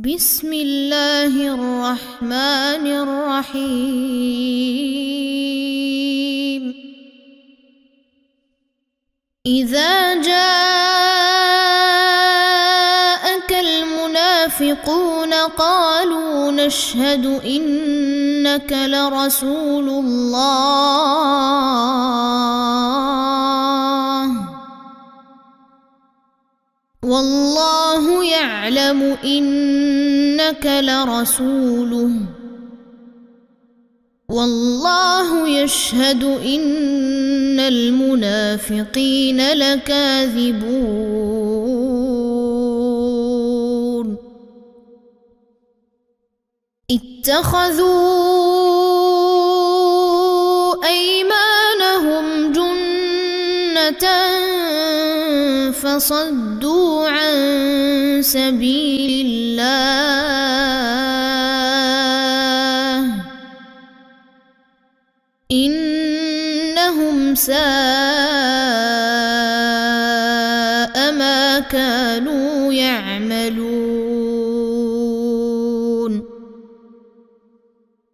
بسم الله الرحمن الرحيم. إذا جاءك المنافقون قالوا نشهد إنك لرسول الله. والله يعلم إنك لرسوله. والله يشهد إن المنافقين لكاذبون. اتخذوا أيمانهم فصدوا عن سبيل الله. إنهم ساء ما كانوا يعملون.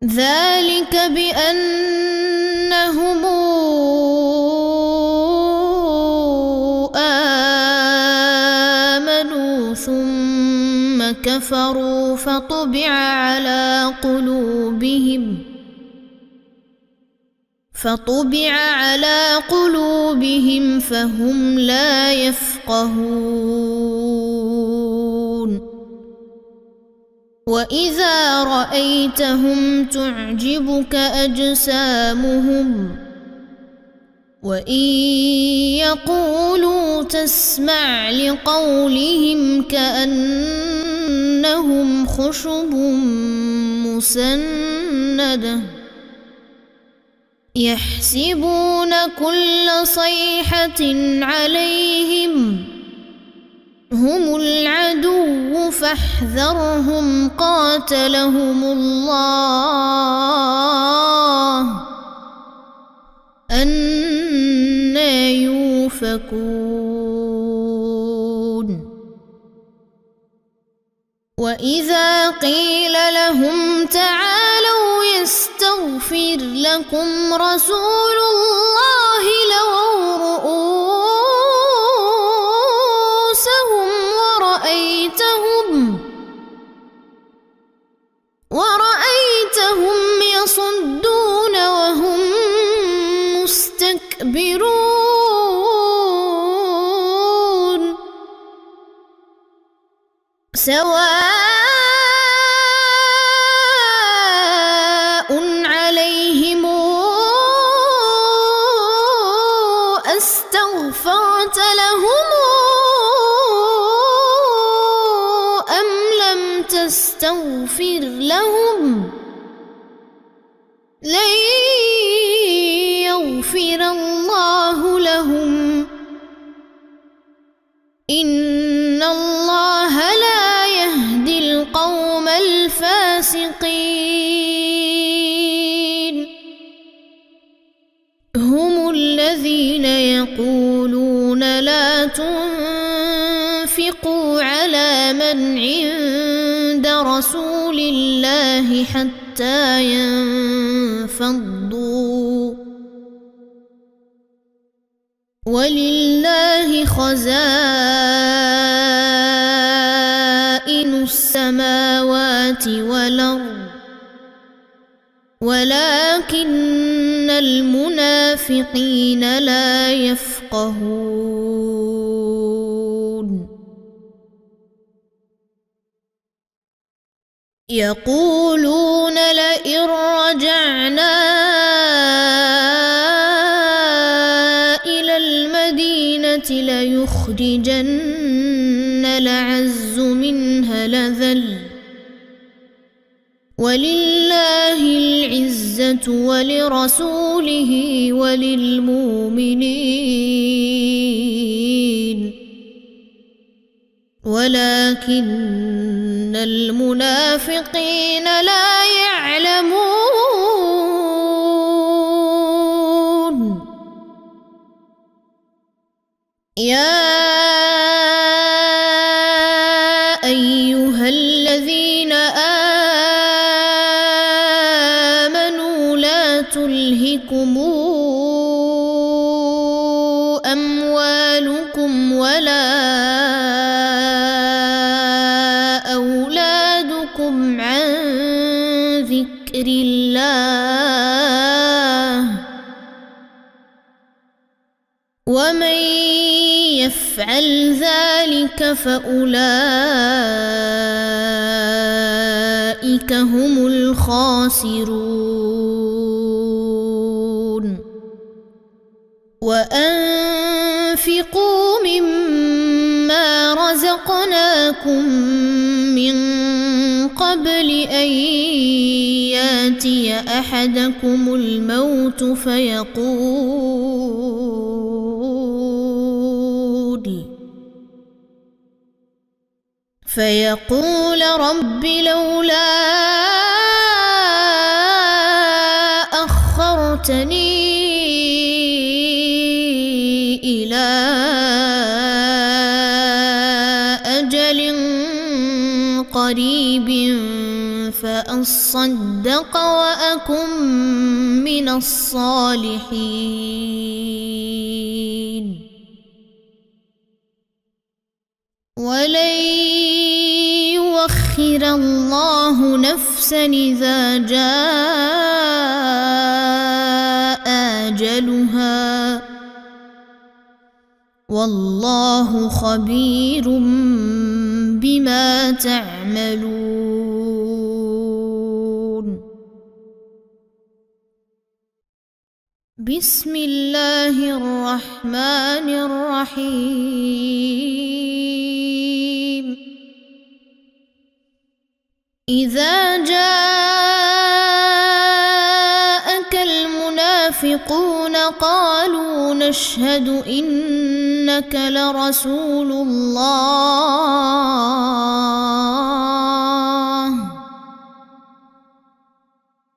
ذلك بانهم كفروا فطبع على قلوبهم فطبع على قلوبهم فهم لا يفقهون وإذا رأيتهم تعجبك أجسامهم وإن يقولوا تسمع لقولهم كانهم خشب مسندة يحسبون كل صيحة عليهم هم العدو فاحذرهم قاتلهم الله أنا يوفكون وإذا قيل لهم تعالوا يستغفر لكم رسول الله لووا رؤوسهم ورأيتهم ورأيتهم يصدون وهم مستكبرون سواء عند رسول الله حتى ينفضوا. ولله خزائن السماوات والارض. ولكن المنافقين لا يفقهون. يقولون لئن رجعنا إلى المدينة ليخرجن الأعز منها لذل. ولله العزة ولرسوله وللمؤمنين. ولكن المنافقين لا يعلمون. يا ومن يفعل ذلك فأولئك هم الخاسرون. وأنفقوا مما رزقناكم من قبل أن يأتي أحدكم الموت فيقول فيقول رب لولا أخرتني إلى أجل قريب فأصدق وأكن من الصالحين. ولن يوخر الله نفسا إذا جاء أجلها. والله خبير بما تعملون. بسم الله الرحمن الرحيم. إذا جاءك المنافقون قالوا نشهد إنك لرسول الله.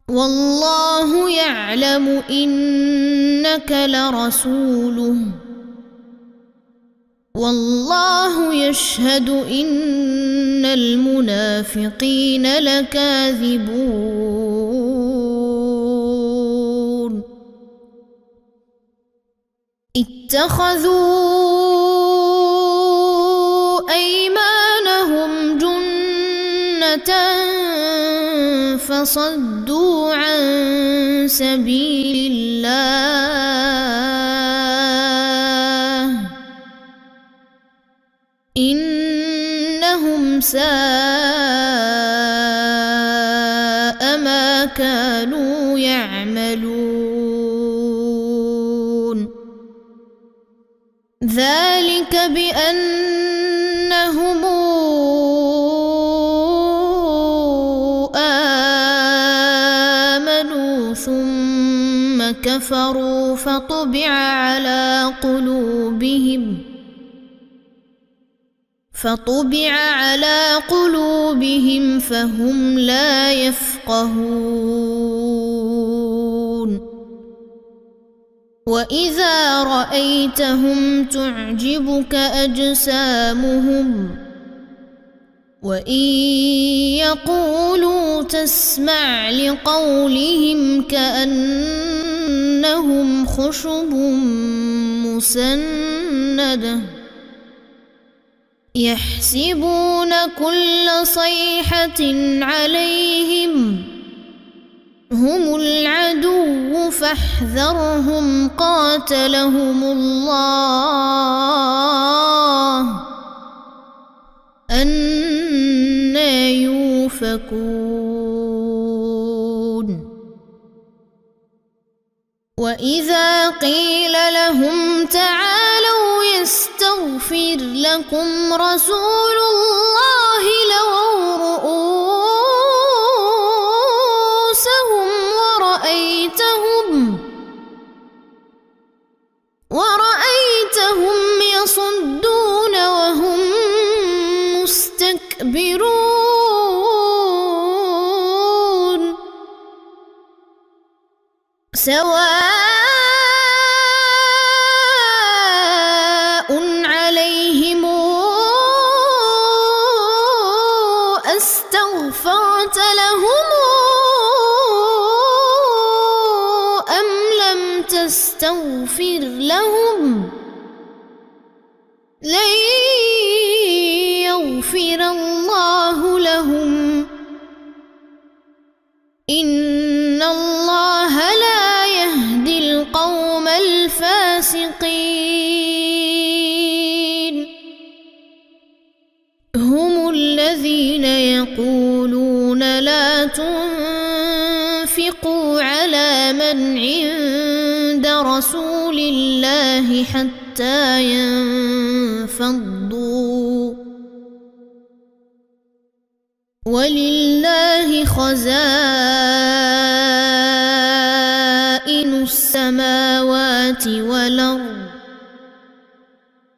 والله يعلم إنك لرسوله. والله يشهد إن المنافقين لكاذبون. اتخذوا أيمانهم جنة فصدوا عن سبيل الله. ساء ما كانوا يعملون. ذلك بأنهم آمنوا ثم كفروا فطبع على قلوبهم. فطبع على قلوبهم فهم لا يفقهون. وإذا رأيتهم تعجبك أجسامهم وإن يقولوا تسمع لقولهم كأنهم خشب مسندة. يحسبون كل صيحة عليهم هم العدو فاحذرهم قاتلهم الله أنا يوفكون وإذا قيل لهم تعالوا يستغفر لكم رسول الله لووا رؤوسهم ورأيتهم ورأيتهم يصدون وهم مستكبرون سواء عند رسول الله حتى ينفضوا. ولله خزائن السماوات والارض.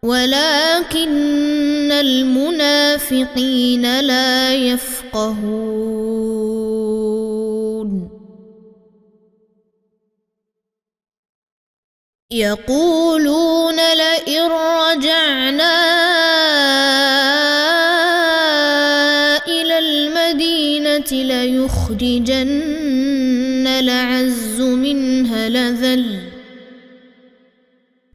ولكن المنافقين لا يفقهون. يقولون لئن رجعنا ليخرجن العز منها لذل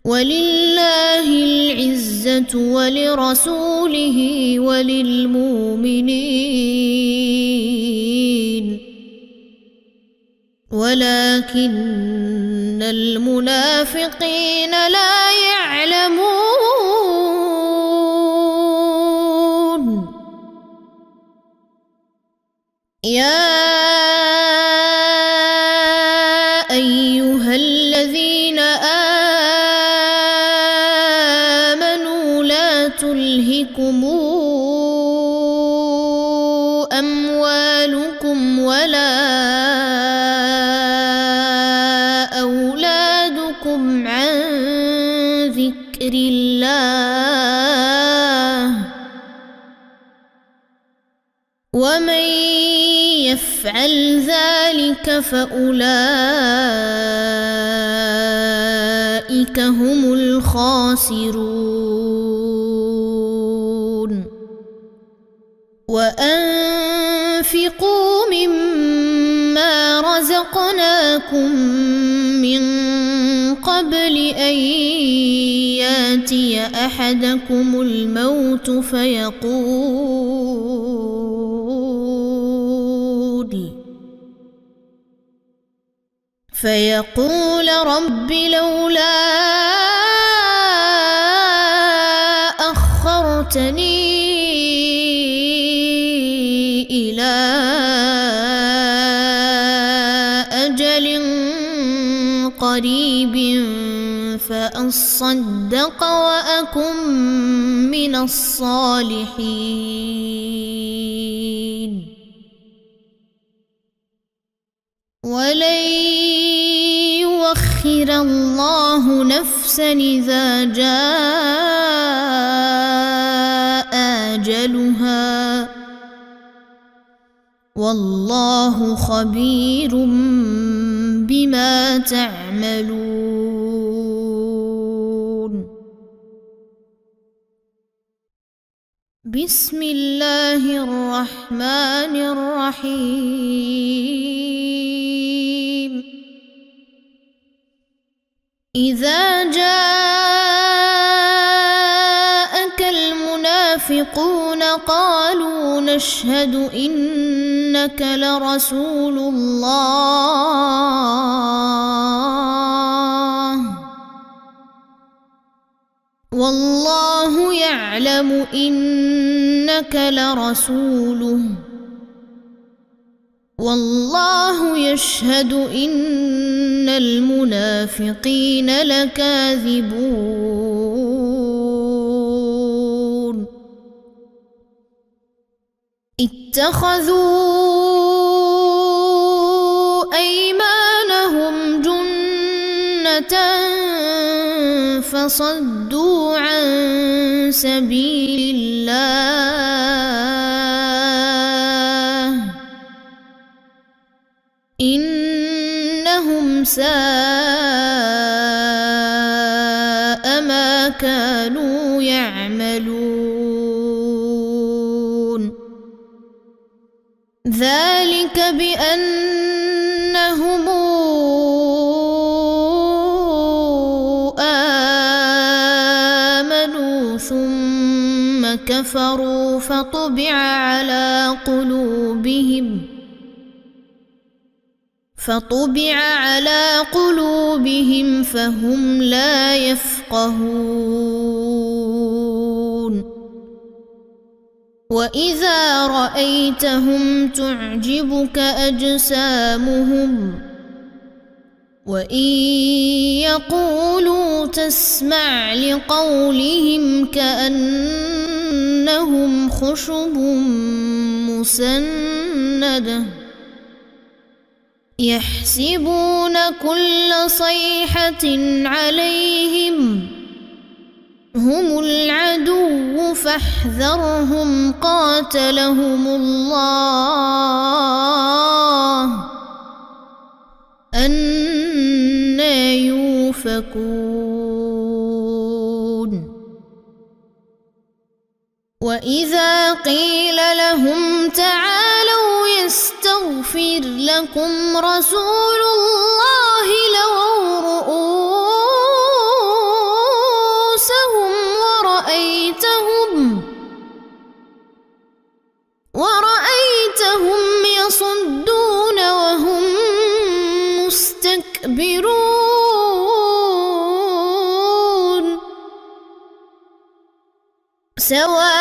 ولله العزة ولرسوله وللمؤمنين. ولكن المنافقين لا يعلمون. يا ذلك فأولئك هم الخاسرون. وأنفقوا مما رزقناكم من قبل أن يأتي أحدكم الموت فيقول فيقول رب لولا أخرتني إلى أجل قريب فأصدق وأكن من الصالحين. ولن يوخر الله نفسا إذا جاء أجلها. والله خبير بما تعملون. بسم الله الرحمن الرحيم. إذا جاءك المنافقون قالوا نشهد إنك لرسول الله. والله يعلم إنك لرسوله. والله يشهد إن المنافقين لكاذبون. اتخذوا أيمانهم جنة فصدوا عن سبيل الله إنهم ساء ما كانوا يعملون. ذلك بأنهم كفروا فطبع على قلوبهم فطبع على قلوبهم فهم لا يفقهون وإذا رأيتهم تعجبك أجسامهم وإن يقولوا تسمع لقولهم كانهم خشب مسنده يحسبون كل صيحه عليهم هم العدو فاحذرهم قاتلهم الله أنا يوفكون وإذا قيل لهم تعالوا يستغفر لكم رسول الله لووا رؤوسهم ورأيتهم ورأيتهم يصدون وهم مستكبرون سواء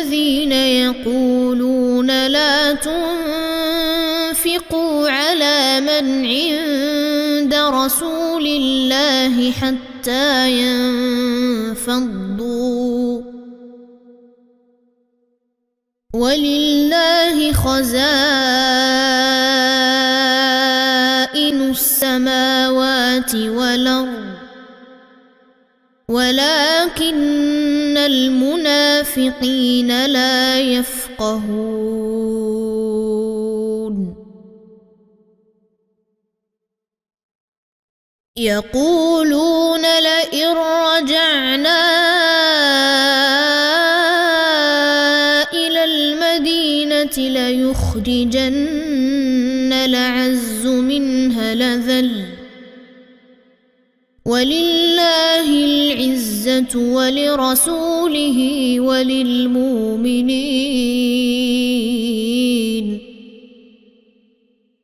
الذين يقولون لا تنفقوا على من عند رسول الله حتى ينفضوا. ولله خزائن السماوات والارض. ولكن المنافقين لا يفقهون. يقولون لئن رجعنا إلى المدينة ليخرجن الأعز منها لذل ولله العزة ولرسوله وللمؤمنين.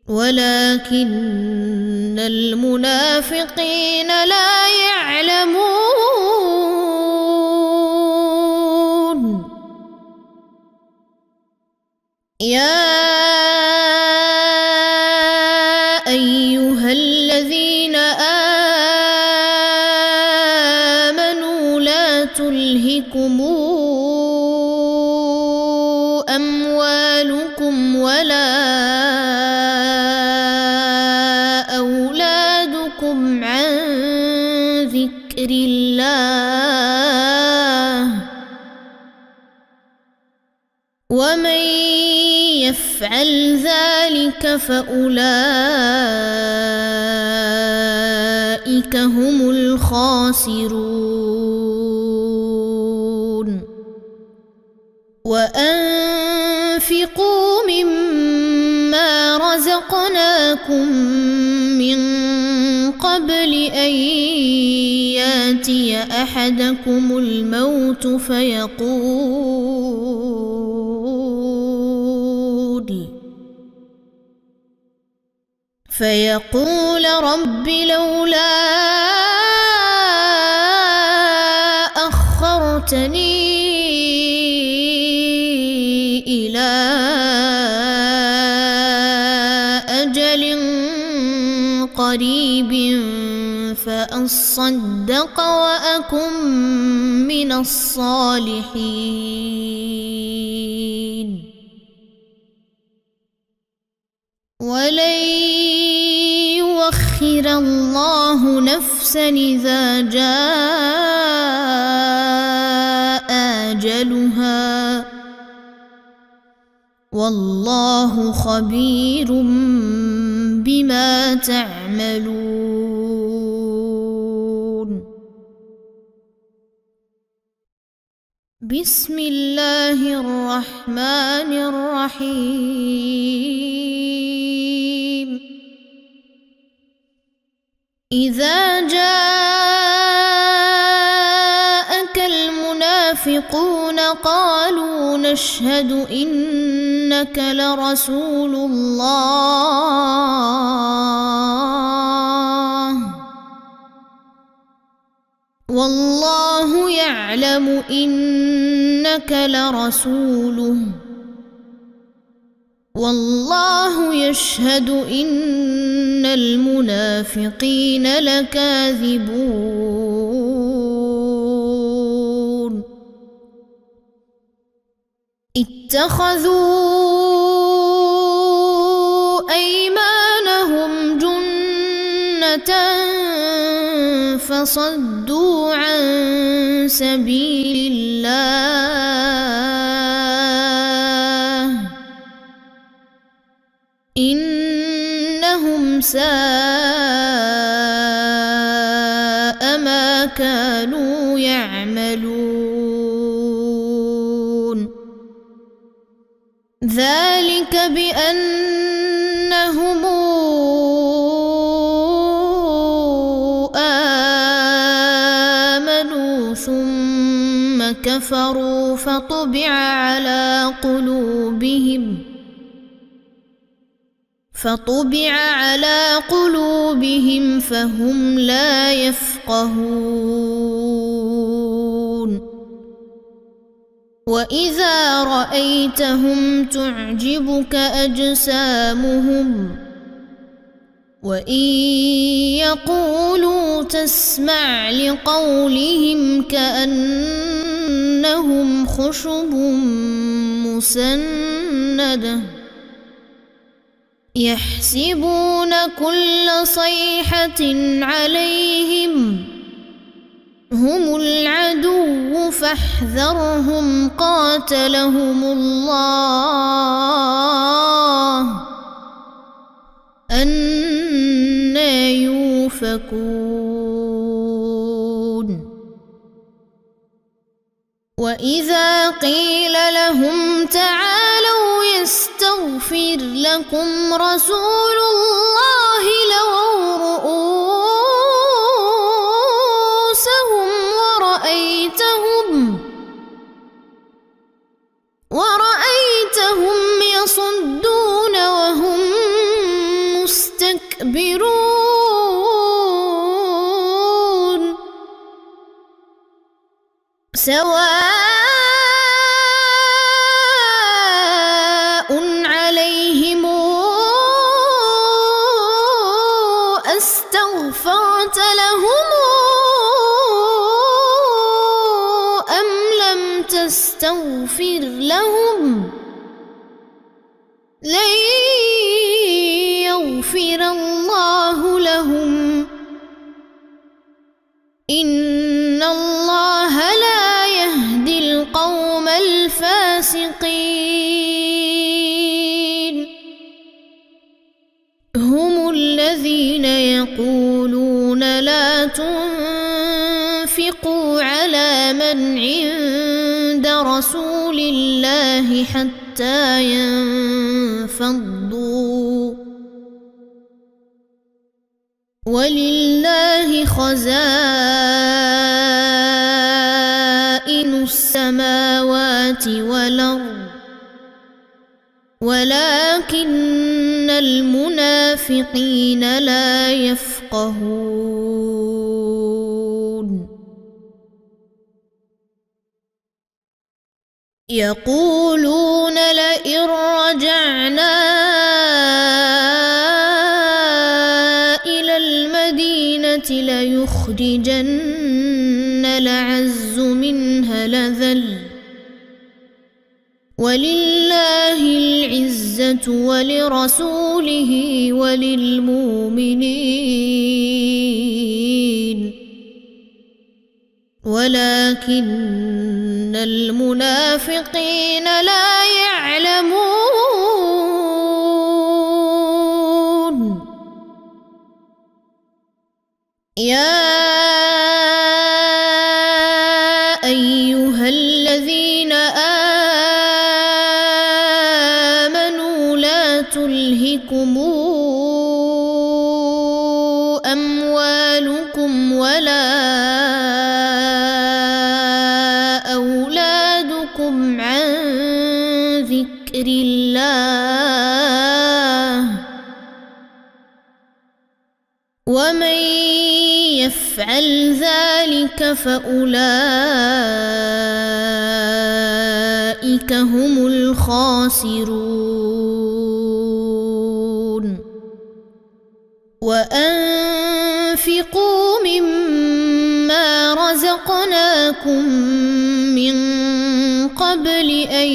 ولكن المنافقين لا يعلمون. يا ومن يفعل ذلك فأولئك هم الخاسرون. وأنفقوا مما رزقناكم من قبل أن يأتي أحدكم الموت فيقول فيقول رب لولا أخرتني إلى أجل قريب فأصدق وأكن من الصالحين. ولن يوخر الله نفسا إذا جاء أجلها. والله خبير بما تعملون. بسم الله الرحمن الرحيم. إذا جاءك المنافقون قالوا نشهد إنك لرسول الله. والله يعلم إنك لرسوله. والله يشهد إن المنافقين لكاذبون. اتخذوا أيمانهم جنة فصدوا عن سبيل الله. إنهم ساء ما كانوا يعملون. ذلك بأنهم كفروا فطبع على قلوبهم فطبع على قلوبهم فهم لا يفقهون وإذا رأيتهم تعجبك أجسامهم وإن يقولوا تسمع لقولهم كانهم خشب مسنده يحسبون كل صيحة عليهم هم العدو فاحذرهم قاتلهم الله أنا يوفكون وإذا قيل لهم تعالوا يستغفر لكم رسول الله لووا رؤوسهم ورأيتهم ورأيتهم يصدون وهم مستكبرون سواء من عند رسول الله حتى ينفضوا. ولله خزائن السماوات والأرض. ولكن المنافقين لا يفقهون. يقولون لئن رجعنا إلى المدينة ليخرجن الأعز منها لذل. ولله العزة ولرسوله وللمؤمنين. ولكن المنافقين لا يعلمون. يا ومن يفعل ذلك فأولئك هم الخاسرون. وأنفقوا مما رزقناكم من قبل أن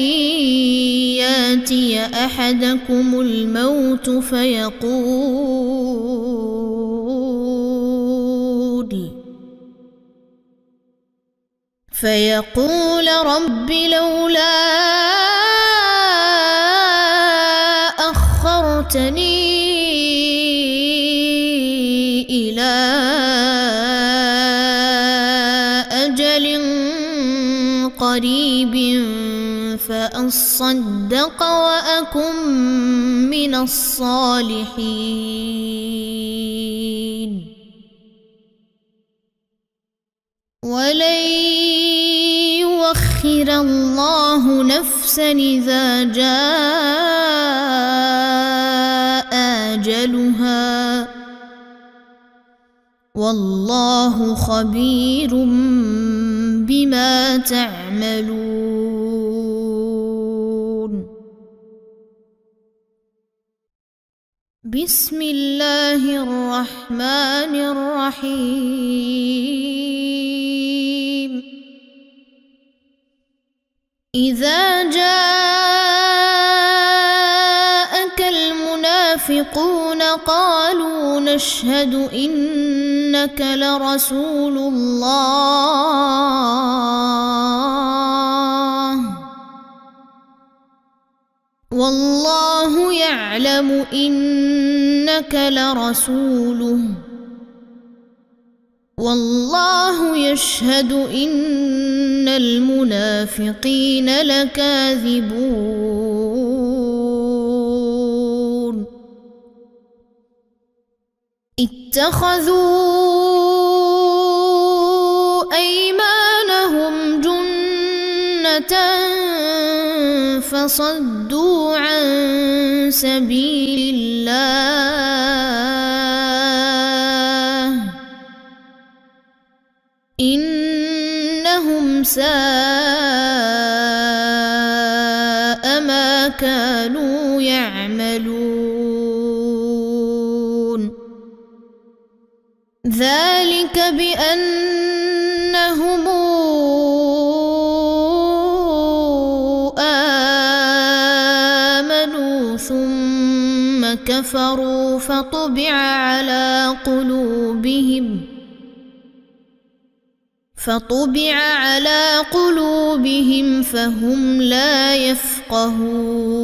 يأتي أحدكم الموت فيقول فيقول رب لولا أخرتني إلى أجل قريب فأصدق وأكن من الصالحين. يوخر الله نفسا إذا جاء أجلها. والله خبير بما تعملون. بسم الله الرحمن الرحيم. إذا جاءك المنافقون قالوا نشهد إنك لرسول الله. والله يعلم إنك لرسوله. والله يشهد إن المنافقين لكاذبون. اتخذوا أيمانهم جنة فصدوا عن سبيل الله. إنهم ساء ما كانوا يعملون. ذلك بأنهم آمنوا ثم كفروا فطبع على قلوبهم فطبع على قلوبهم فهم لا يفقهون.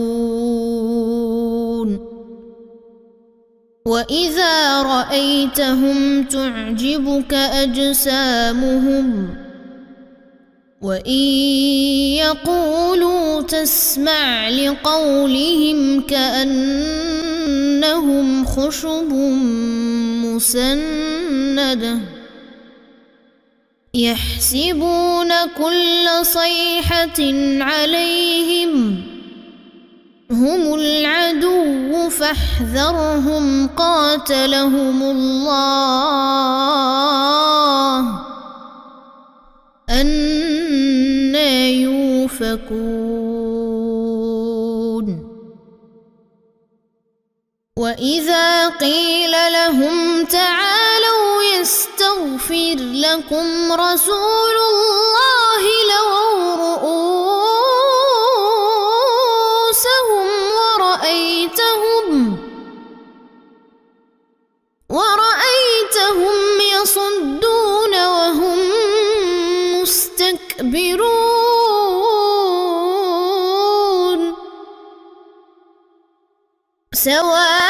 وإذا رأيتهم تعجبك أجسامهم وإن يقولوا تسمع لقولهم كأنهم خشب مسندة. يحسبون كل صيحة عليهم هم العدو فاحذرهم قاتلهم الله أنا يوفكون وإذا قيل لهم تعالوا يستغفر لكم رسول الله لووا رؤوسهم ورأيتهم ورأيتهم يصدون وهم يستكبرون سواء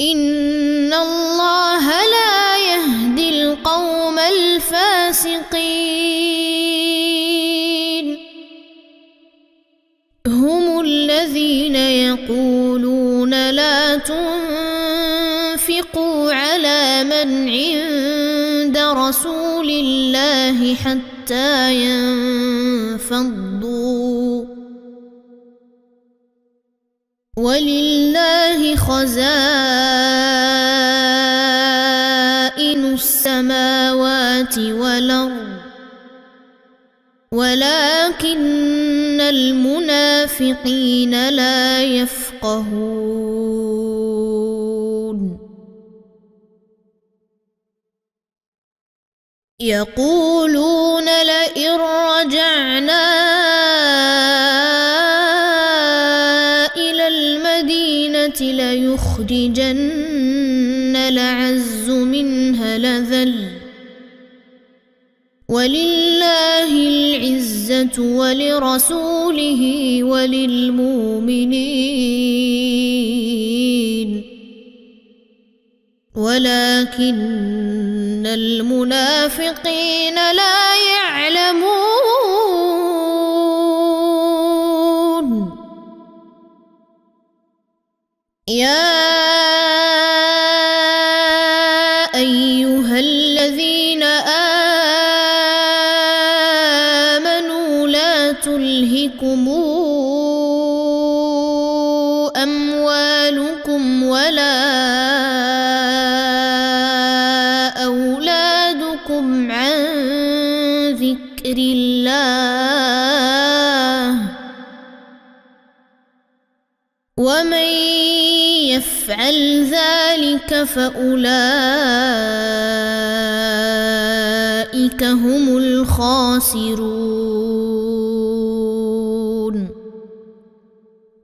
إن الله لا يهدي القوم الفاسقين هم الذين يقولون لا تنفقوا على من عند رسول الله حتى ينفضوا ولله خزائن السماوات والأرض ولكن المنافقين لا يفقهون. يقولون لئن رجعنا ليخرجن الأعز منها لذل ولله العزة ولرسوله وللمؤمنين. ولكن المنافقين لا يعلمون. يا أيها الذين آمنوا لا تلهكم أموالكم ولا أولادكم عن ذكر الله ومن يفعل ذلك فأولئك هم الخاسرون.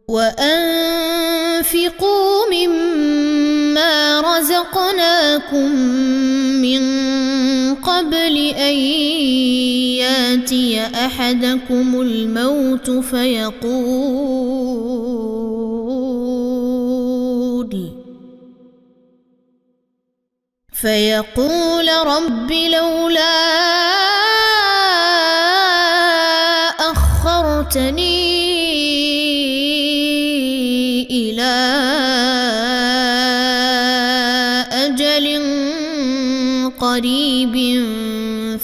وأنفقوا مما رزقناكم من قبل أن يأتي أحدكم الموت فيقول فيقول رب لولا أخرتني إلى أجل قريب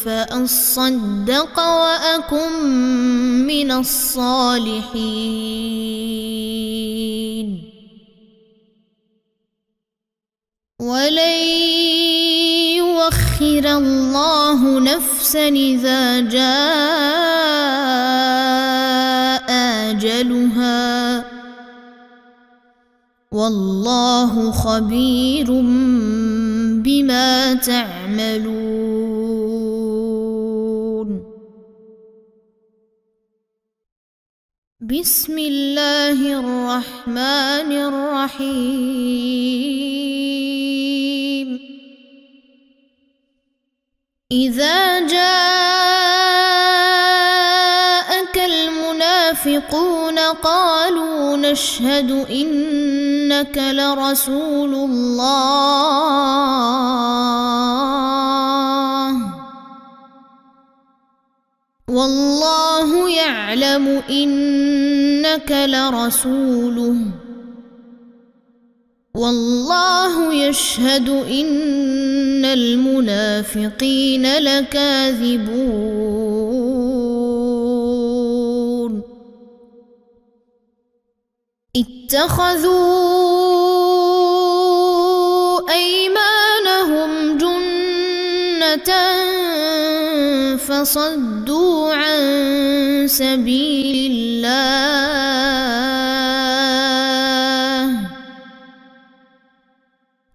فأصدق وأكن من الصالحين. ولن يوخر الله نفسا إذا جاء أجلها. والله خبير بما تعملون. بسم الله الرحمن الرحيم. إذا جاءك المنافقون قالوا نشهد إنك لرسول الله. والله يعلم إنك لرسوله. والله يشهد إن المنافقين لكاذبون. اتخذوا أيمانهم جنة فصدوا عن سبيل الله.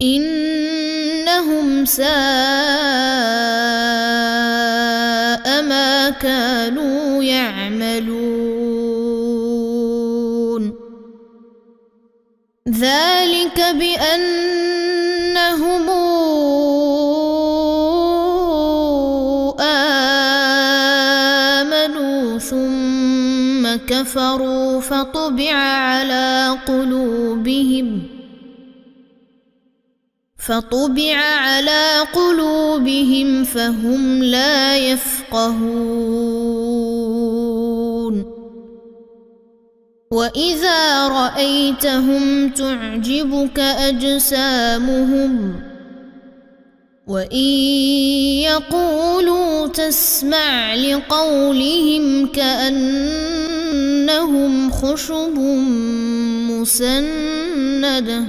إنهم ساء ما كانوا يعملون. ذلك بأن كفروا فطبع على قلوبهم فطبع على قلوبهم فهم لا يفقهون وإذا رأيتهم تعجبك أجسامهم وإن يقولوا تسمع لقولهم كأنهم خشب مسندة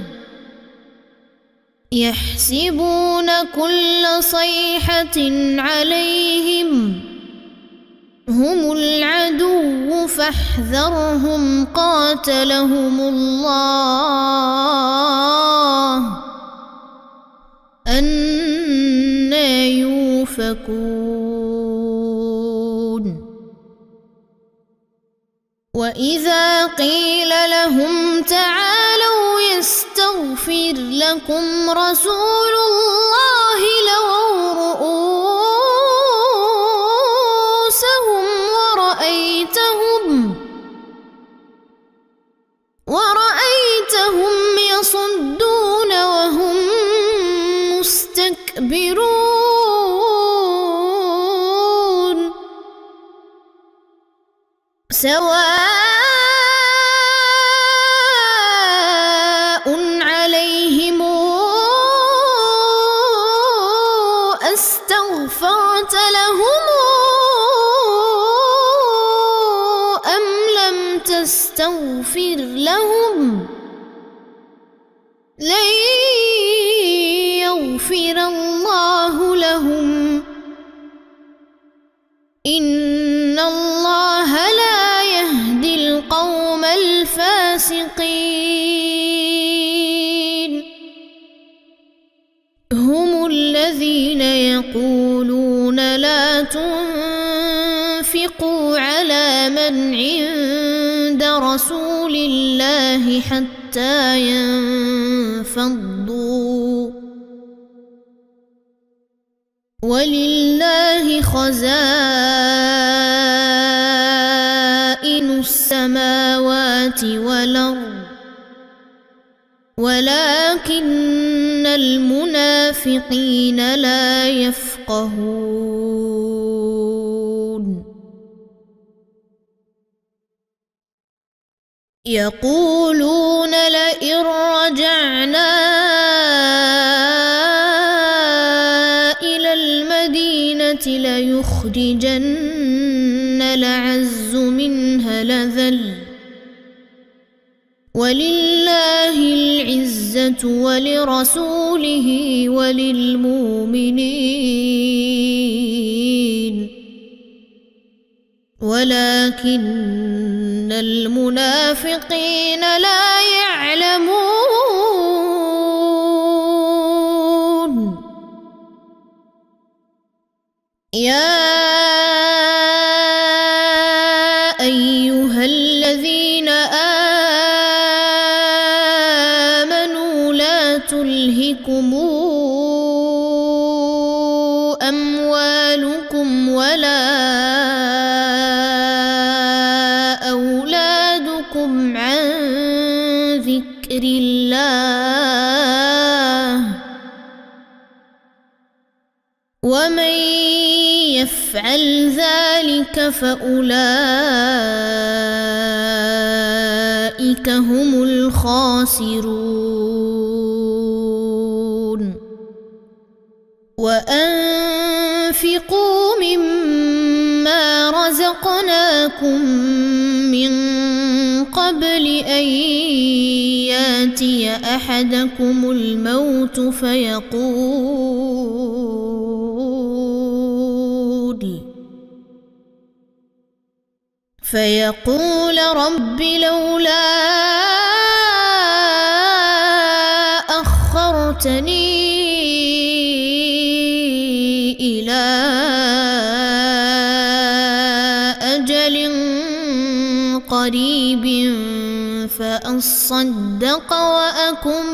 يحسبون كل صيحة عليهم هم العدو فاحذرهم قاتلهم الله يوفكون وإذا قيل لهم تعالوا يستغفر لكم رسول الله رسول الله حتى ينفضوا. ولله خزائن السماوات والارض. ولكن المنافقين لا يفقهون. يقولون لئن رجعنا إلى المدينة ليخرجن العز منها لذل. ولله العزة ولرسوله وللمؤمنين. ولكن المنافقين لا يعلمون. يا ذلك فأولئك هم الخاسرون. وأنفقوا مما رزقناكم من قبل أن يأتي أحدكم الموت فيقول فيقول رب لولا أخرتني إلى أجل قريب فأصدق وأكن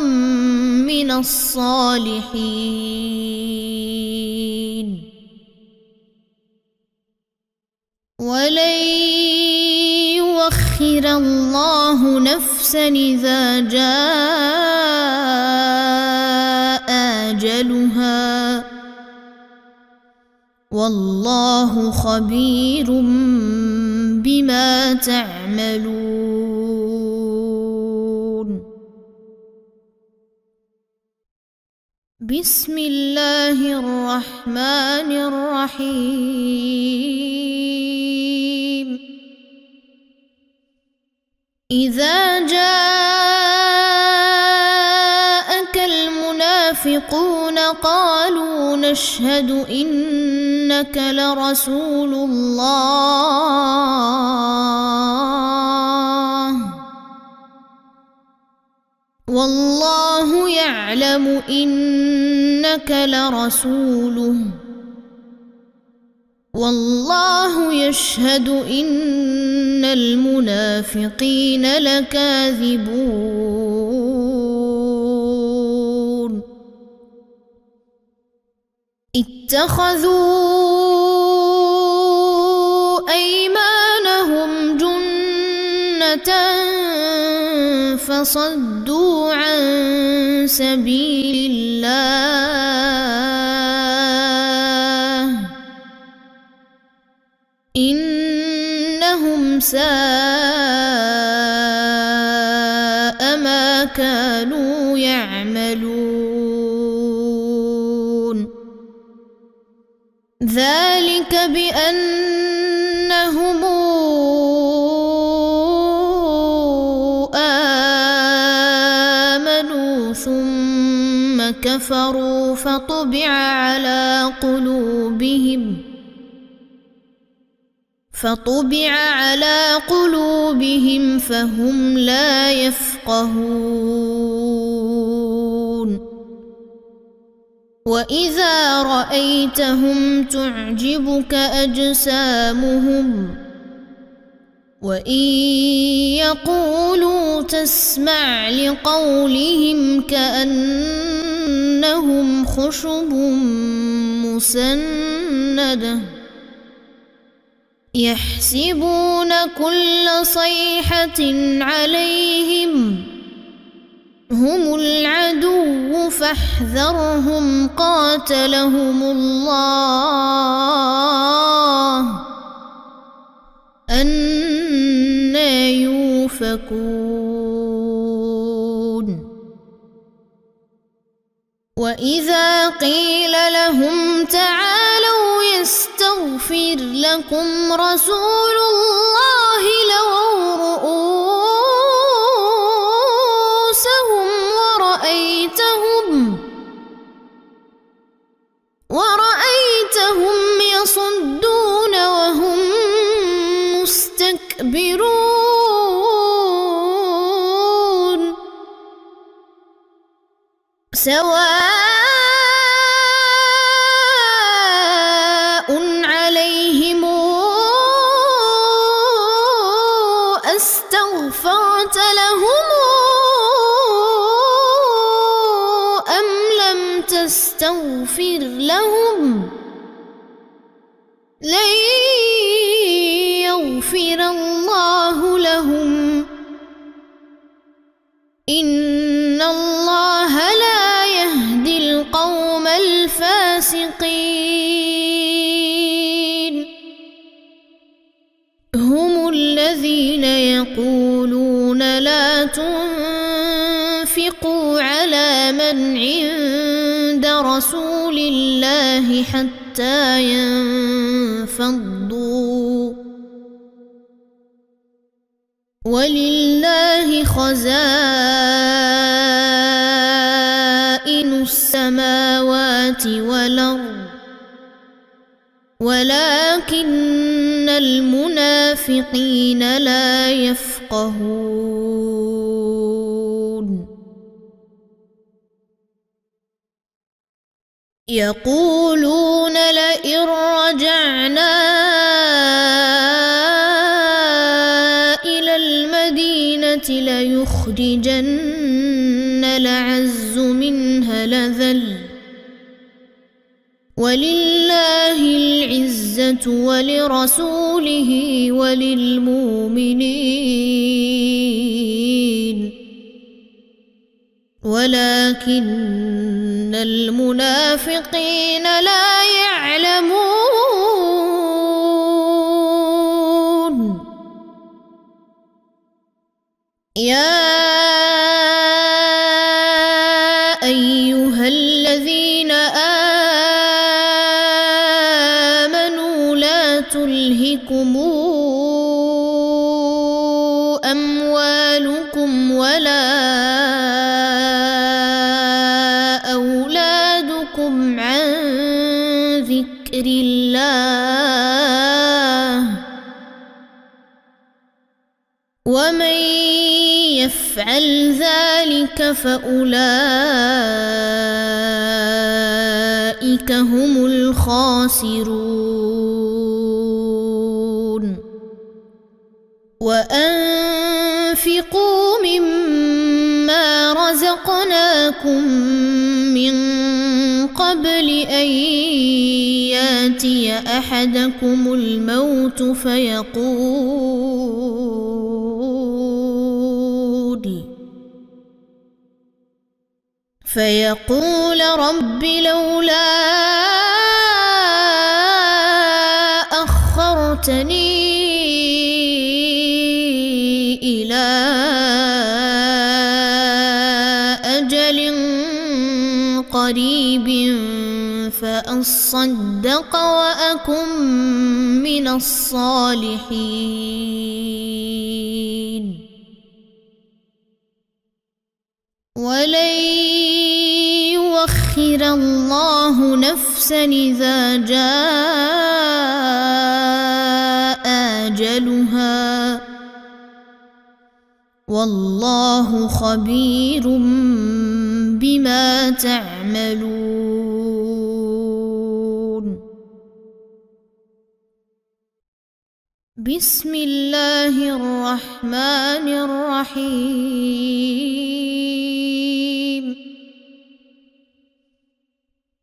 من الصالحين. ولن يوخر الله نفسا إذا جاء أجلها. والله خبير بما تعملون. بسم الله الرحمن الرحيم. إذا جاءك المنافقون قالوا نشهد إنك لرسول الله. والله يعلم إنك لرسوله. والله يشهد إن المنافقين لكاذبون. اتخذوا أيمانهم جنة فصدوا عن سبيل الله. إنهم ساء ما كانوا يعملون. ذلك بأنهم كفروا فطبع على قلوبهم فطبع على قلوبهم فهم لا يفقهون وإذا رأيتهم تعجبك أجسامهم وإن يقولوا تسمع لقولهم كانهم خشب مسنده يحسبون كل صيحة عليهم هم العدو فاحذرهم قاتلهم الله أنا يوفكون وإذا قيل لهم تعالوا يستغفر لكم رسول الله لووا رؤوسهم ورأيتهم ورأيتهم يصدون وهم مستكبرون سواء تستغفر لهم الله حتى ينفضوا. ولله خزائن السماوات والأرض. ولكن المنافقين لا يفقهون. يقولون لئن رجعنا إلى المدينة ليخرجن لعز منها لذل. ولله العزة ولرسوله وللمؤمنين. ولكن المنافقين لا يعلمون. يا أيها الذين آمنوا لا تلهكم أموالكم ولا ذلك فأولئك هم الخاسرون. وأنفقوا مما رزقناكم من قبل أن يأتي أحدكم الموت فيقول فيقول رب لولا أخرتني إلى أجل قريب فأصدق وأكن من الصالحين. ولن يوخر الله نفسا إذا جاء أجلها. والله خبير بما تعملون. بسم الله الرحمن الرحيم.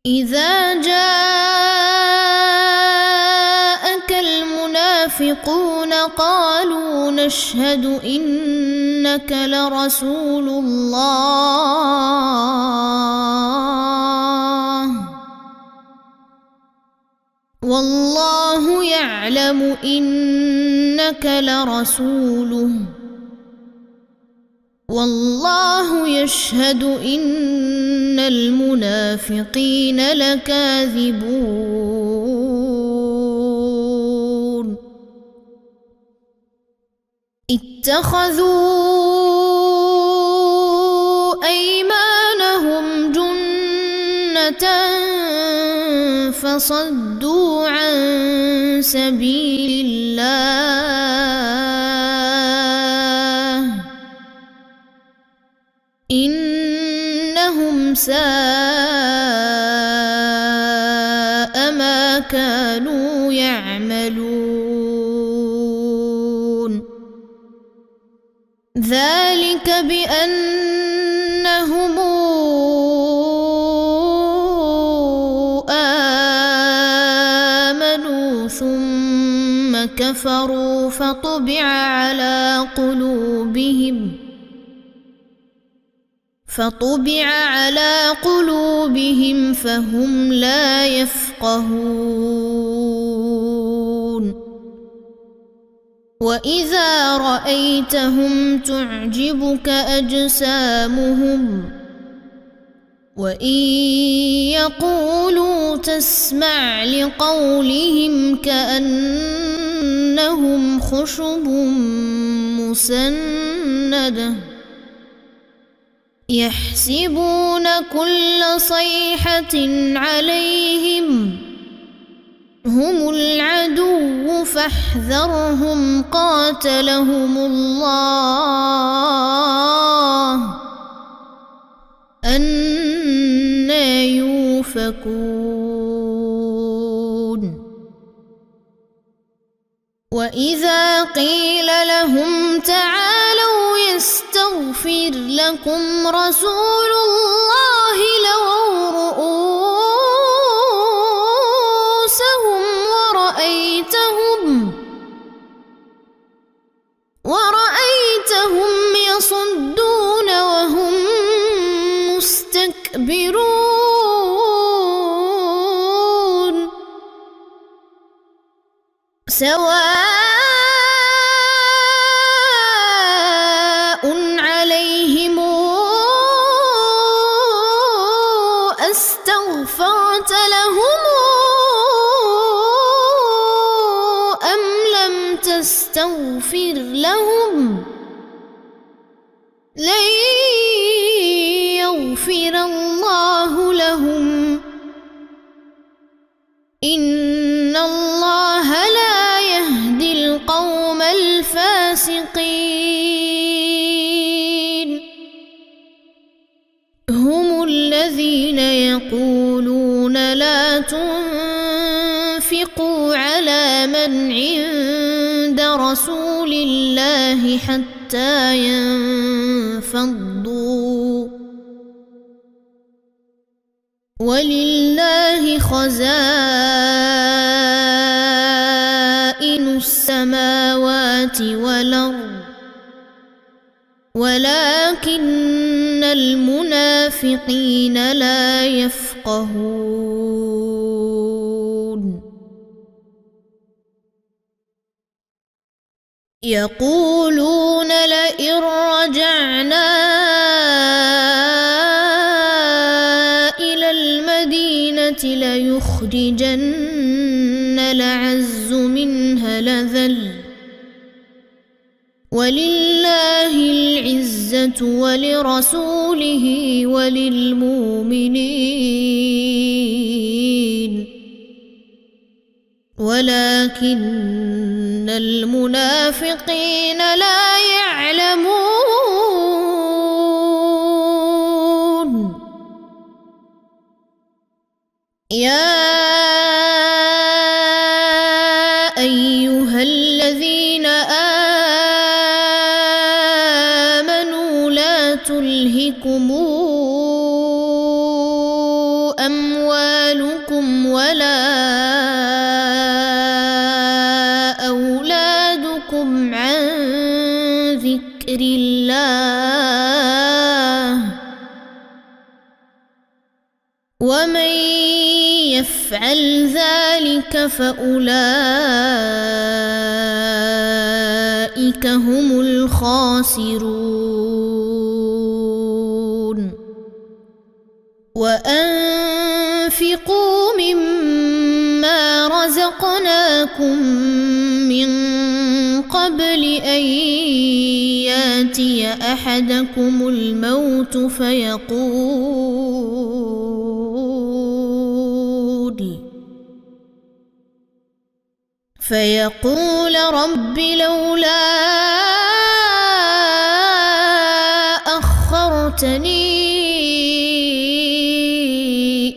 إذا جاءك المنافقون قالوا نشهد إنك لرسول الله. والله يعلم إنك لرسوله. والله يشهد إن المنافقين لكاذبون. اتخذوا أيمانهم فصدوا عن سبيل الله. إنهم ساء ما كانوا يعملون. ذلك بأنهم كفروا فطبع على قلوبهم فطبع على قلوبهم فهم لا يفقهون وإذا رأيتهم تعجبك أجسامهم وإن يقولوا تسمع لقولهم كانهم خشب مسندة يحسبون كل صيحة عليهم هم العدو فاحذرهم قاتلهم الله أنا يوفكون وإذا قيل لهم تعالوا يستغفر لكم رسول الله لووا رؤوسهم ورأيتهم ورأيتهم يصدون وهم مستكبرون سواء عند رسول الله حتى ينفضوا. ولله خزائن السماوات والارض. ولكن المنافقين لا يفقهون. يقولون لئن رجعنا إلى المدينة ليخرجن العز منها لذل. ولله العزة ولرسوله وللمؤمنين. ولكن المنافقين لا يعلمون. يا ذلك فاولئك هم الخاسرون وانفقوا مما رزقناكم من قبل ان ياتي احدكم الموت فيقول فيقول رب لولا أخرتني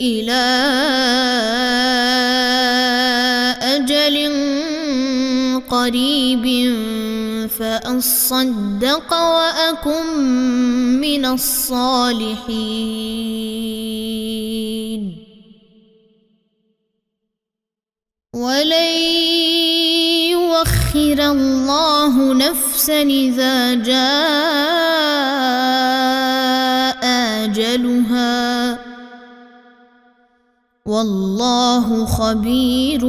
إلى أجل قريب فأصدق وأكن من الصالحين. ولن يوخر الله نفسا إذا جاء أجلها والله خبير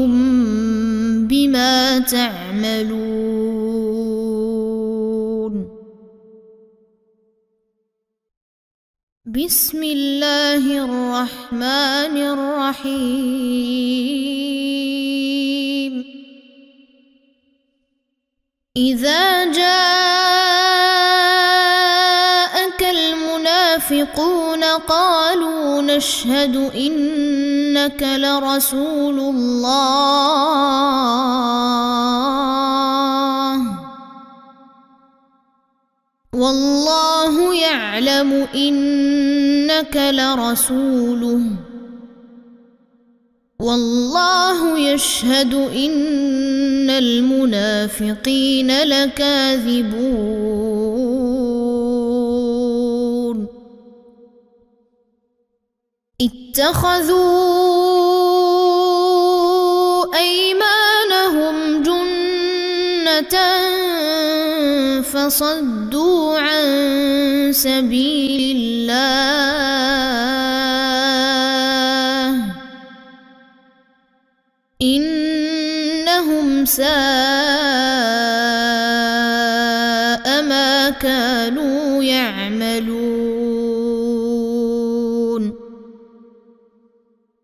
بما تعملون بسم الله الرحمن الرحيم إذا جاءك المنافقون قالوا نشهد إنك لرسول الله. والله يعلم إنك لرسوله. والله يشهد إن المنافقين لكاذبون. اتخذوا أيمانهم جنة فصدوا عن سبيل الله. إنهم ساء ما كانوا يعملون.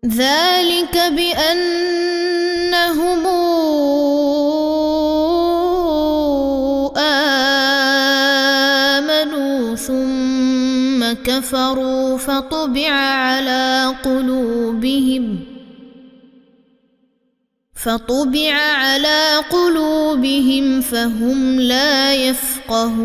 ذلك بأنهم آمنوا ثم كفروا فطبع على قلوبهم. فطبع على قلوبهم فهم لا يفقهون.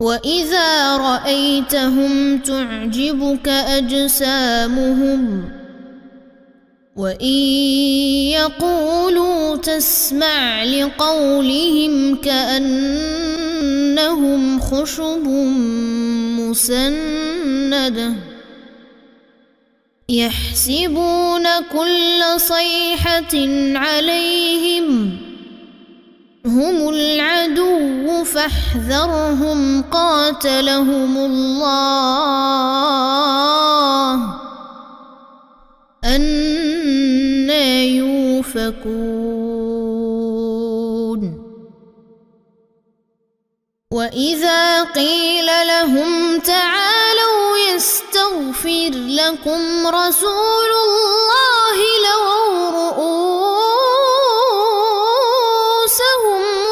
وإذا رأيتهم تعجبك أجسامهم وإن يقولوا تسمع لقولهم كأنهم خشب مسندة. يحسبون كل صيحة عليهم هم العدو فاحذرهم قاتلهم الله أنا يوفكون وإذا قيل لهم تعالوا يستغفر لكم رسول الله لووا رؤوسهم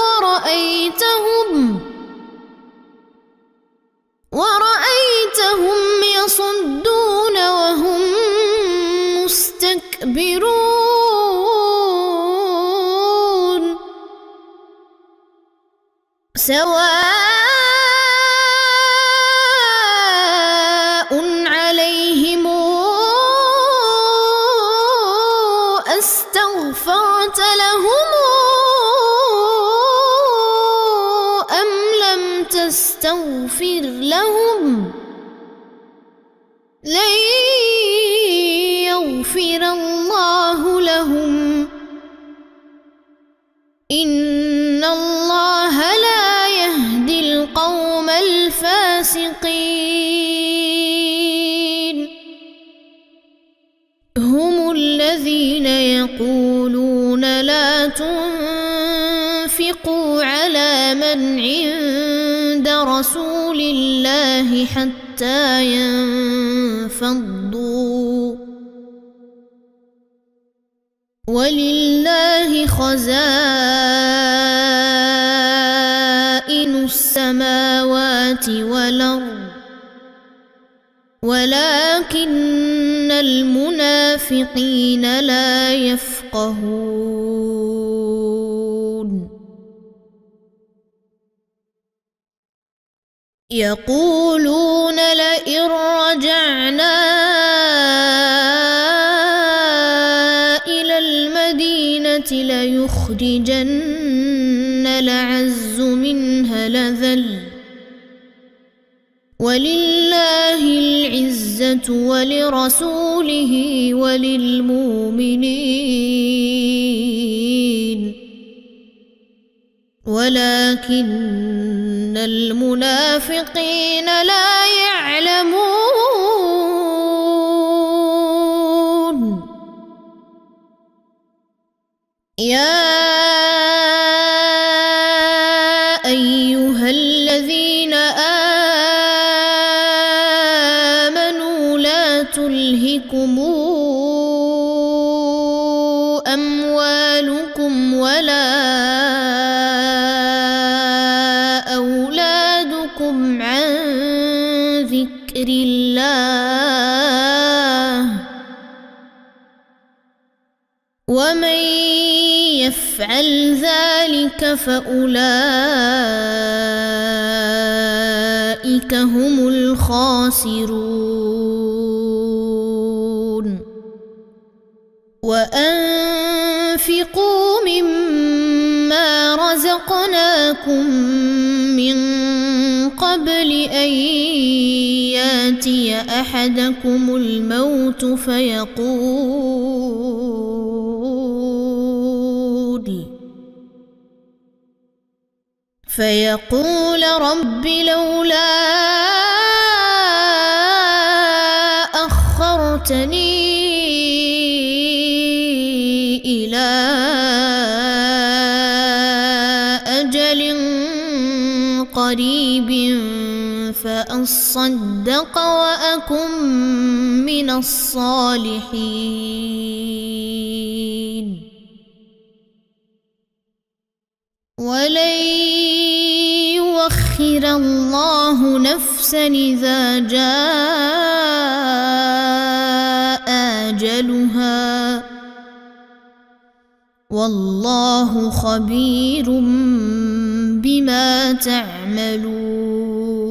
ورأيتهم ورأيتهم يصدون وهم مستكبرون. سواء عند رسول الله حتى ينفضوا. ولله خزائن السماوات والارض. ولكن المنافقين لا يفقهون. يقولون لئن رجعنا إلى المدينة ليخرجن الأعز منها الأذل ولله العزة ولرسوله وللمؤمنين. ولكن المنافقين لا يعلمون. يا ذلك فأولئك هم الخاسرون. وأنفقوا مما رزقناكم من قبل أن يأتي أحدكم الموت فيقول فيقول رب لولا أخرتني إلى أجل قريب فأصدق وأكن من الصالحين. ولن يؤخر الله نفسا إذا جاء أجلها. والله خبير بما تعملون.